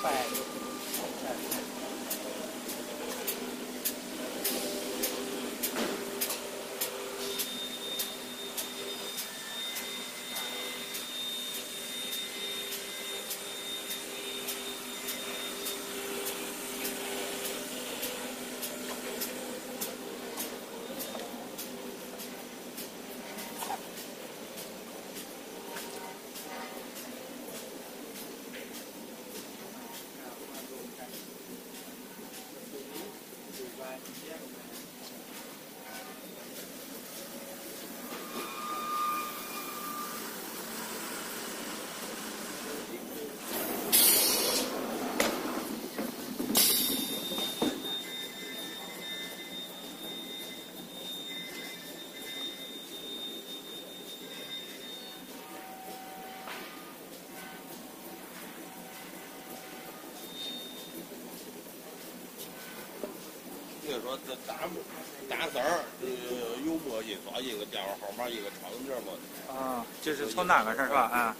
快。说这打打字儿，呃，有墨印刷一个电话号码，一个场景嘛。啊，就是从那个是吧？啊。